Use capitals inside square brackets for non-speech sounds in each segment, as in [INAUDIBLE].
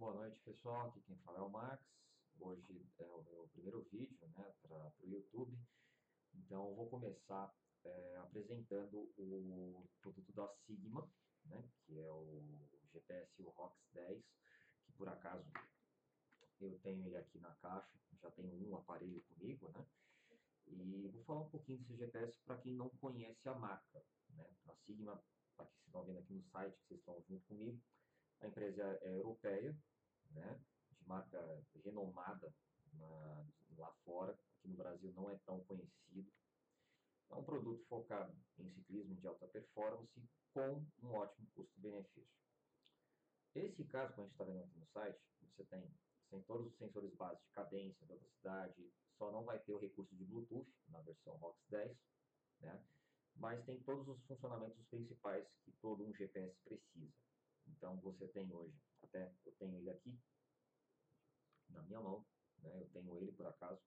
Boa noite pessoal, aqui quem fala é o Max. Hoje é o meu primeiro vídeo né, para o YouTube. Então vou começar é, apresentando o produto da Sigma, né, que é o GPS o ROX 10, que por acaso eu tenho ele aqui na caixa, já tenho um aparelho comigo, né? E vou falar um pouquinho desse GPS para quem não conhece a marca, né? A Sigma, para quem estão vendo aqui no site, que vocês estão junto comigo, a empresa é europeia, né, de marca renomada na, lá fora, aqui no Brasil não é tão conhecido. É um produto focado em ciclismo de alta performance com um ótimo custo-benefício. Esse caso, como a gente está vendo aqui no site, você tem, tem todos os sensores básicos de cadência, velocidade, só não vai ter o recurso de Bluetooth na versão ROX 10, né? mas tem todos os funcionamentos principais que todo um GPS precisa. Então você tem hoje, até eu tenho ele aqui na minha mão, né? eu tenho ele por acaso.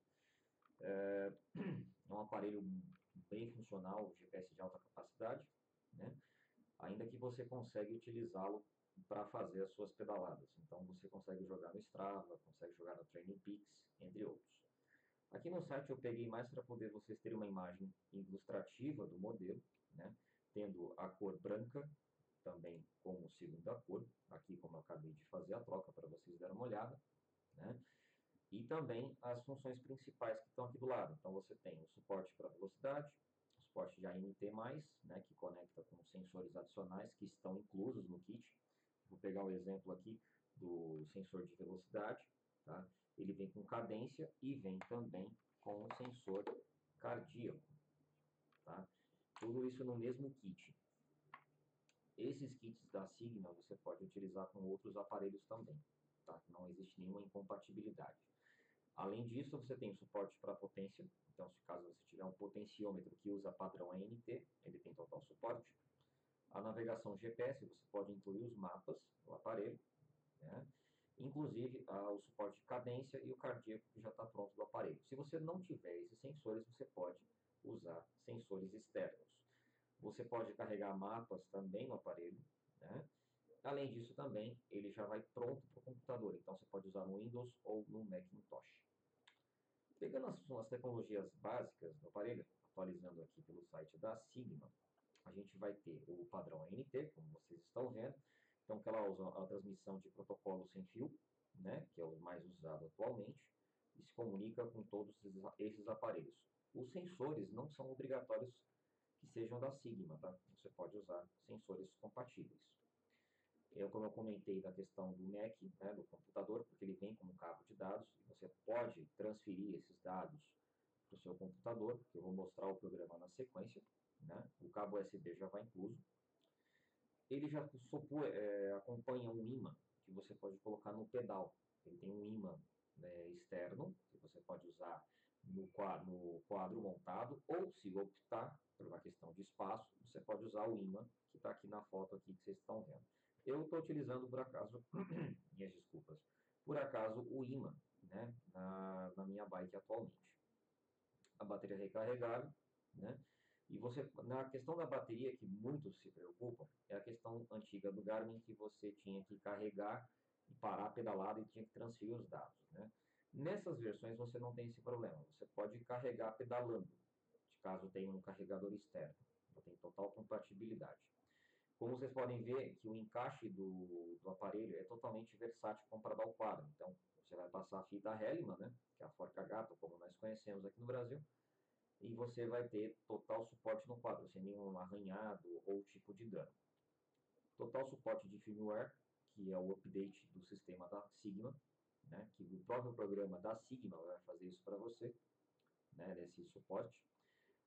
É, [CLEARS THROAT] é um aparelho bem funcional, GPS de alta capacidade, né? ainda que você consegue utilizá-lo para fazer as suas pedaladas. Então você consegue jogar no Strava, consegue jogar no Training Peaks, entre outros. Aqui no site eu peguei mais para poder vocês terem uma imagem ilustrativa do modelo, né? tendo a cor branca também como segunda cor, aqui como acabei de fazer a troca para vocês darem uma olhada, né? E também as funções principais que estão aqui do lado. Então você tem o suporte para velocidade, o suporte de ANT+, né, que conecta com sensores adicionais que estão inclusos no kit. Vou pegar o exemplo aqui do sensor de velocidade, tá? Ele vem com cadência e vem também com sensor cardíaco, tá? Tudo isso no mesmo kit. Esses kits da Sigma você pode utilizar com outros aparelhos também, tá? Não existe nenhuma incompatibilidade. Além disso, você tem suporte para potência, então se caso você tiver um potenciômetro que usa padrão ANT, ele tem total suporte. A navegação GPS, você pode incluir os mapas do aparelho, né? inclusive o suporte de cadência e o cardíaco que já está pronto do aparelho. Se você não tiver esses sensores, você pode usar sensores externos. Você pode carregar mapas também no aparelho, né? Além disso também, ele já vai pronto para o computador, então você pode usar no Windows ou no Macintosh. Pegando as, as tecnologias básicas do aparelho, atualizando aqui pelo site da Sigma, a gente vai ter o padrão ANT, como vocês estão vendo, então que ela usa a transmissão de protocolo sem fio, né, que é o mais usado atualmente, e se comunica com todos esses aparelhos. Os sensores não são obrigatórios que sejam da Sigma, tá? Você pode usar sensores compatíveis. Eu, como eu comentei da questão do Mac, né, do computador, porque ele vem como cabo de dados, e você pode transferir esses dados para o seu computador, que eu vou mostrar o programa na sequência, né? O cabo USB já vai incluso. Ele já supor, é, acompanha um imã que você pode colocar no pedal. Ele tem um imã né, externo, que você pode usar no quadro, no quadro montado, ou se optar por uma questão de espaço, você pode usar o imã que está aqui na foto aqui que vocês estão vendo. Eu estou utilizando, por acaso, [CLEARS THROAT] minhas desculpas, por acaso o imã né, na, na minha bike atualmente. A bateria recarregável, né? E você, na questão da bateria, que muitos se preocupam, é a questão antiga do Garmin, que você tinha que carregar e parar a pedalada e tinha que transferir os dados. Né? Nessas versões você não tem esse problema, você pode carregar pedalando, caso tenha um carregador externo. Então tem total compatibilidade. Como vocês podem ver que o encaixe do, do aparelho é totalmente versátil comparado ao quadro. Então você vai passar a fita Hellman, né, que é a forca gata, como nós conhecemos aqui no Brasil, e você vai ter total suporte no quadro, sem nenhum arranhado ou tipo de dano. Total suporte de firmware, que é o update do sistema da Sigma, né, que o próprio programa da Sigma vai fazer isso para você, né, desse suporte.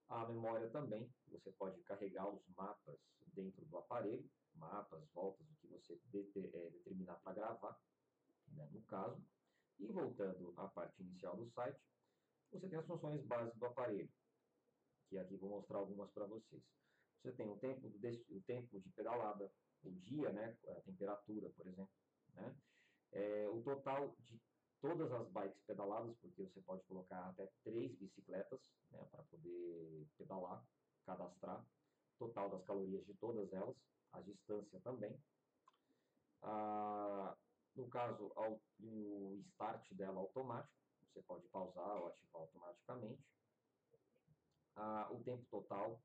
A memória também, você pode carregar os mapas dentro do aparelho, mapas, voltas, o que você é, determinar para gravar, né, no caso. E voltando à parte inicial do site, você tem as funções básicas do aparelho, que aqui vou mostrar algumas para vocês. Você tem o tempo, o tempo de pedalada, o dia, né, a temperatura, por exemplo, né, é, o total de todas as bikes pedaladas, porque você pode colocar até três bicicletas né, para poder pedalar, cadastrar, total das calorias de todas elas, a distância também. Ah, no, caso, ao, o start dela automático, você pode pausar ou ativar automaticamente. Ah, o tempo total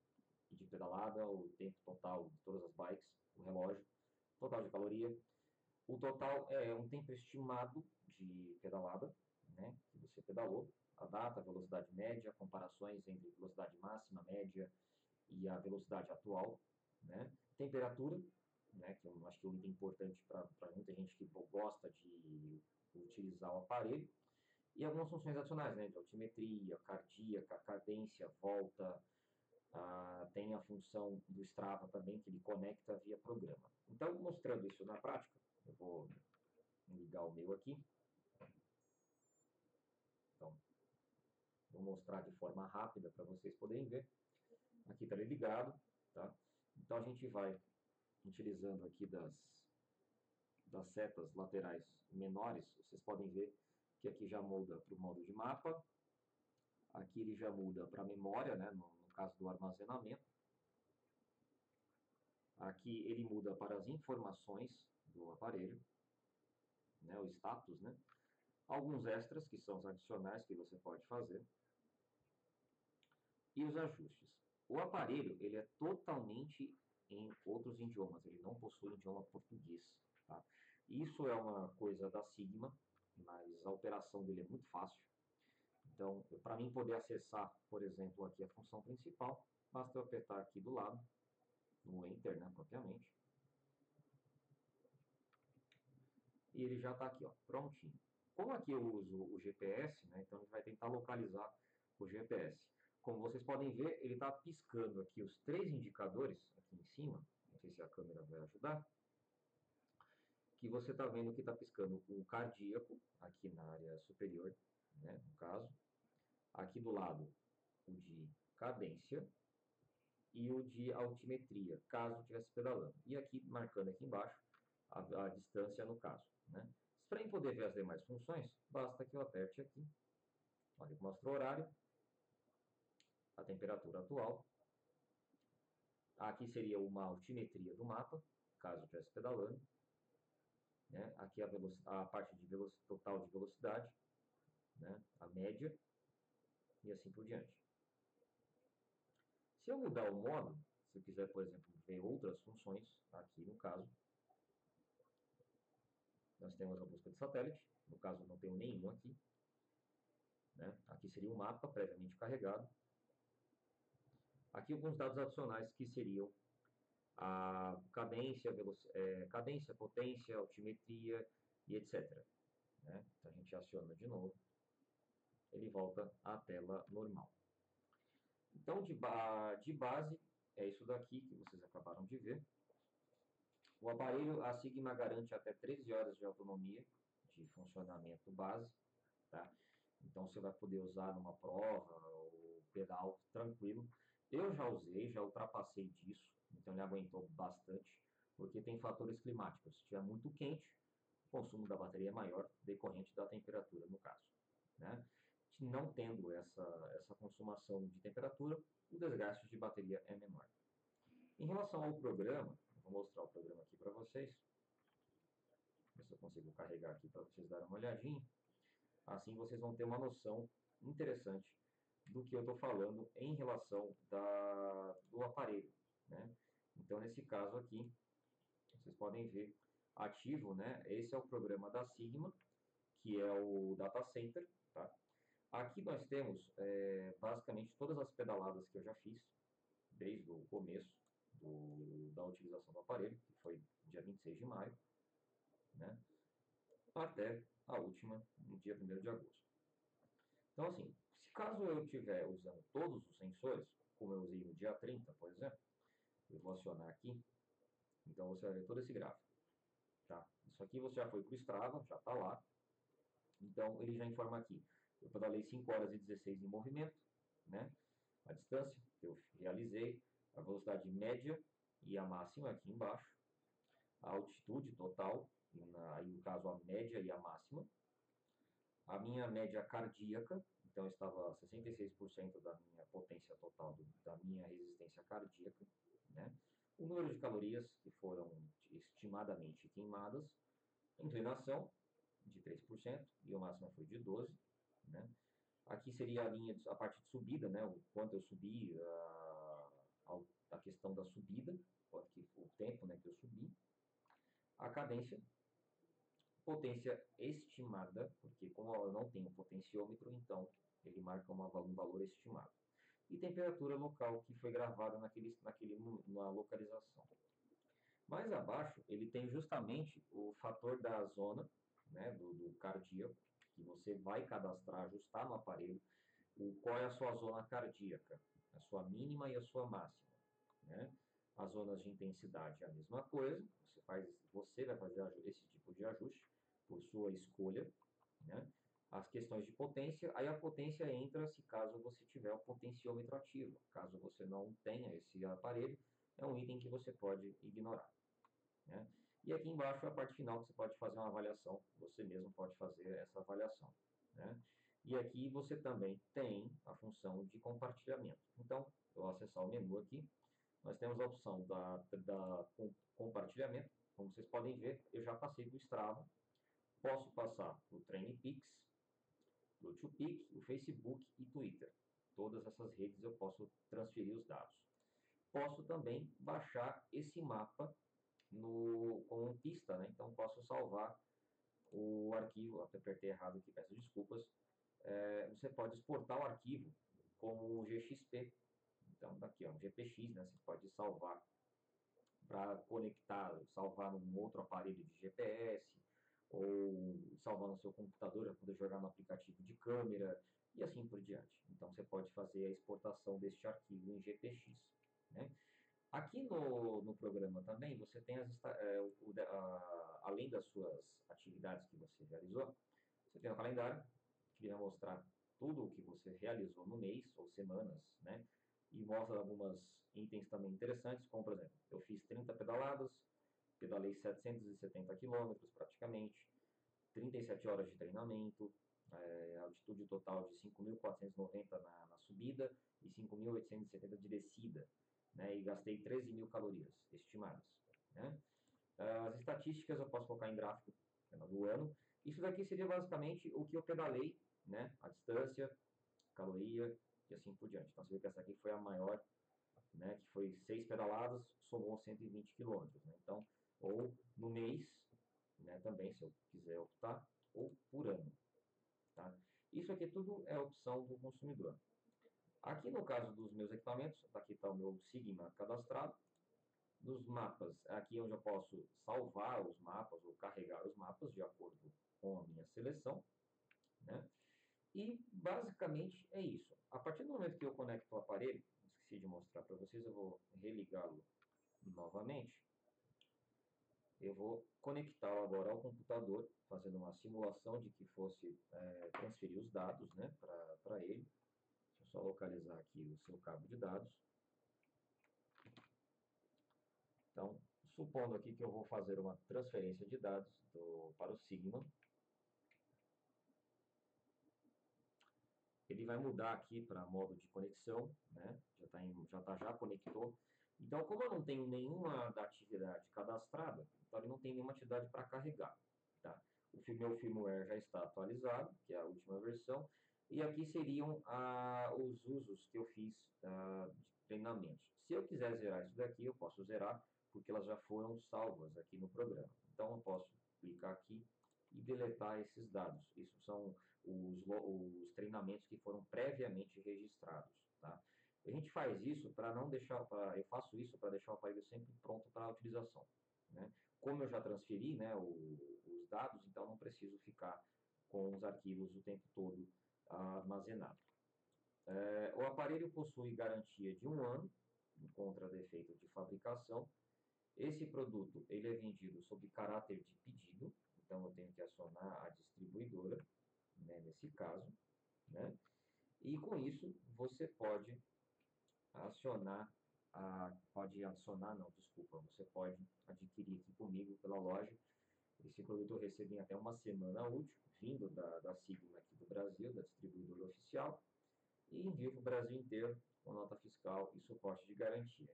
de pedalada, o tempo total de todas as bikes, o relógio, total de caloria. O total é um tempo estimado de pedalada, né, que você pedalou, a data, a velocidade média, comparações entre velocidade máxima, média e a velocidade atual, né, temperatura, né, que eu acho que é um item importante para muita gente que gosta de utilizar o aparelho, e algumas funções adicionais, né, de altimetria, cardíaca, cadência, volta, ah, tem a função do Strava também, que ele conecta via programa. Então, mostrando isso na prática, eu vou ligar o meu aqui. Então, vou mostrar de forma rápida para vocês poderem ver. Aqui está ele ligado, tá? Então, a gente vai utilizando aqui das, das setas laterais menores, vocês podem ver que aqui já muda para o modo de mapa, aqui ele já muda para memória, né, no, no caso do armazenamento, aqui ele muda para as informações do aparelho, né, o status, né, alguns extras, que são os adicionais que você pode fazer, e os ajustes. O aparelho ele é totalmente em outros idiomas, ele não possui idioma português. Tá? Isso é uma coisa da Sigma, mas a operação dele é muito fácil. Então, para mim poder acessar, por exemplo, aqui a função principal, basta eu apertar aqui do lado, no Enter, né, propriamente. E ele já está aqui, ó, prontinho. Como aqui eu uso o GPS, né, então a gente vai tentar localizar o GPS. Como vocês podem ver, ele está piscando aqui os três indicadores aqui em cima. Não sei se a câmera vai ajudar. Que você está vendo que está piscando o cardíaco, aqui na área superior, né, no caso. Aqui do lado, o de cadência e o de altimetria, caso estivesse pedalando. E aqui, marcando aqui embaixo, a, a distância no caso. Né? Para poder ver as demais funções, basta que eu aperte aqui. Olha, mostra o horário, a temperatura atual. Aqui seria uma altimetria do mapa, caso estivesse pedalando. Né? Aqui a, a parte de total de velocidade, né? a média, e assim por diante. Se eu mudar o modo, se eu quiser, por exemplo, ver outras funções, aqui no caso, nós temos a busca de satélite, no caso não tenho nenhum aqui. Né? Aqui seria o um mapa previamente carregado. Aqui alguns dados adicionais que seriam a cadência, é, cadência, potência, altimetria e etc. Né? Então a gente aciona de novo, ele volta à tela normal. Então de, ba de base é isso daqui que vocês acabaram de ver. O aparelho, a Sigma garante até 13 horas de autonomia de funcionamento base, tá? Então você vai poder usar numa prova ou pedal tranquilo. Eu já usei, já ultrapassei disso, então ele aguentou bastante, porque tem fatores climáticos. Se estiver muito quente, o consumo da bateria é maior, decorrente da temperatura, no caso. Né? Não tendo essa, essa consumação de temperatura, o desgaste de bateria é menor. Em relação ao programa, vou mostrar o programa aqui para vocês. Ver se eu consigo carregar aqui para vocês darem uma olhadinha. Assim vocês vão ter uma noção interessante do que eu estou falando em relação da, do aparelho. Né? Então, nesse caso aqui, vocês podem ver ativo, né? Esse é o programa da Sigma, que é o Data Center. Tá? Aqui nós temos é, basicamente todas as pedaladas que eu já fiz, desde o começo do, da utilização do aparelho, que foi dia 26 de maio, né? até a última, no dia 1 de agosto. Então, assim, se caso eu estiver usando todos os sensores, como eu usei no dia 30, por exemplo, eu vou acionar aqui, então você vai ver todo esse gráfico. Tá? Isso aqui você já foi para o Strava, já está lá. Então, ele já informa aqui. Eu pedalei 5 horas e 16 em movimento, né? a distância que eu realizei, a velocidade média e a máxima aqui embaixo, a altitude total, aí no caso a média e a máxima, a minha média cardíaca, então estava 66% da minha potência total, da minha resistência cardíaca, né? o número de calorias que foram estimadamente queimadas, Inclinação de 3% e o máximo foi de 12%. Né? Aqui seria a linha, a parte de subida, né? o quanto eu subi, a, a questão da subida, o tempo né, que eu subi. A cadência, potência estimada, porque como eu não tenho potenciômetro, então ele marca uma, um valor estimado. E temperatura local que foi gravada naquele, naquele, na localização. Mais abaixo, ele tem justamente o fator da zona, né, do, do cardíaco, que você vai cadastrar, ajustar no aparelho, o, qual é a sua zona cardíaca, a sua mínima e a sua máxima. Né? As zonas de intensidade é a mesma coisa, você, faz, você vai fazer esse tipo de ajuste por sua escolha. Né? As questões de potência, aí a potência entra se caso você tiver o potenciômetro ativo. Caso você não tenha esse aparelho, é um item que você pode ignorar. Né? E aqui embaixo é a parte final que você pode fazer uma avaliação, você mesmo pode fazer essa avaliação. Né? E aqui você também tem a função de compartilhamento. Então, eu vou acessar o menu aqui, nós temos a opção da, da compartilhamento. Como vocês podem ver, eu já passei para o Strava, posso passar para o TrainPix, o TuPic, o Facebook e Twitter. Todas essas redes eu posso transferir os dados. Posso também baixar esse mapa no, com pista, né? então posso salvar o arquivo, apertei errado aqui, peço desculpas, é, você pode exportar o arquivo como GXP, então daqui ó, um GPX, né? você pode salvar para conectar, salvar num outro aparelho de GPS, ou salvar no seu computador para poder jogar no aplicativo de câmera, e assim por diante. Então você pode fazer a exportação deste arquivo em GPX. Né? Aqui no, no programa também, você tem, as, é, o, a, além das suas atividades que você realizou, você tem o calendário, que vai mostrar tudo o que você realizou no mês ou semanas, né? E mostra algumas itens também interessantes, como por exemplo, eu fiz 30 pedaladas, pedalei 770 quilômetros praticamente, 37 horas de treinamento, é, altitude total de 5.490 na, na subida e 5.870 de descida né, e gastei 13 mil calorias estimadas. Né? As estatísticas eu posso colocar em gráfico do ano. Isso daqui seria basicamente o que eu pedalei, né, a distância, caloria e assim por diante. Então você vê que essa aqui foi a maior, né, que foi 6 pedaladas, somou 120 quilômetros. Né? Então, ou no mês, né, também, se eu quiser optar, ou por ano. Tá? Isso aqui tudo é opção do consumidor. Aqui no caso dos meus equipamentos, aqui está o meu Sigma cadastrado. Nos mapas, aqui é onde eu posso salvar os mapas ou carregar os mapas de acordo com a minha seleção. Né? E basicamente é isso. A partir do momento que eu conecto o aparelho, esqueci de mostrar para vocês, eu vou religá-lo novamente. Eu vou conectá-lo agora ao computador, fazendo uma simulação de que fosse é, transferir os dados né, para ele. Deixa eu só localizar aqui o seu cabo de dados. Então, supondo aqui que eu vou fazer uma transferência de dados do, para o Sigma, ele vai mudar aqui para modo de conexão, né? já está já, tá, já conectou. Então, como eu não tenho nenhuma da atividade cadastrada, então ele não tem nenhuma atividade para carregar. Tá? O meu firmware já está atualizado, que é a última versão, e aqui seriam ah, os usos que eu fiz ah, de treinamentos. Se eu quiser zerar isso daqui, eu posso zerar, porque elas já foram salvas aqui no programa. Então, eu posso clicar aqui e deletar esses dados. Isso são os, os treinamentos que foram previamente registrados. Tá? A gente faz isso para não deixar, pra, eu faço isso para deixar o aparelho sempre pronto para utilização. Né? Como eu já transferi né, o, os dados, então não preciso ficar com os arquivos o tempo todo armazenado. É, o aparelho possui garantia de um ano contra defeito de fabricação. Esse produto ele é vendido sob caráter de pedido, então eu tenho que acionar a distribuidora, né, nesse caso, né? E com isso você pode acionar, a, pode adicionar, não, desculpa, você pode adquirir aqui comigo pela loja esse produto eu recebi até uma semana útil, vindo da, da Sigma aqui do Brasil, da distribuidora oficial, e envio para o Brasil inteiro com nota fiscal e suporte de garantia.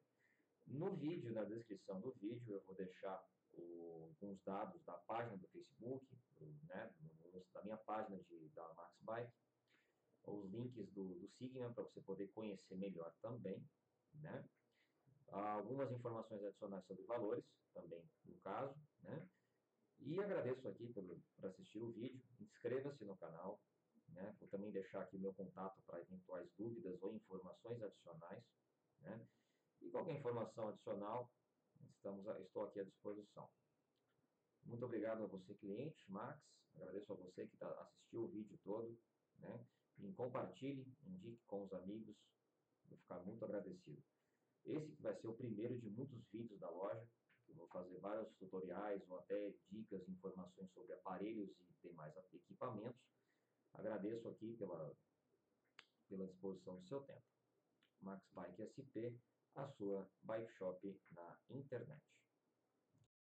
No vídeo, na descrição do vídeo, eu vou deixar o, alguns dados da página do Facebook, né, da minha página de, da Max Bike, os links do, do Sigma para você poder conhecer melhor também, né? Algumas informações adicionais sobre valores, também no caso, né? E agradeço aqui por, por assistir o vídeo, inscreva-se no canal, né? Vou também deixar aqui o meu contato para eventuais dúvidas ou informações adicionais, né? E qualquer informação adicional, estamos, estou aqui à disposição. Muito obrigado a você, cliente, Max. Agradeço a você que tá, assistiu o vídeo todo. Né? E compartilhe, indique com os amigos. Vou ficar muito agradecido. Esse vai ser o primeiro de muitos vídeos da loja. Eu vou fazer vários tutoriais ou até dicas, informações sobre aparelhos e demais equipamentos. Agradeço aqui pela, pela disposição do seu tempo. Max Bike SP a sua bike shop na internet.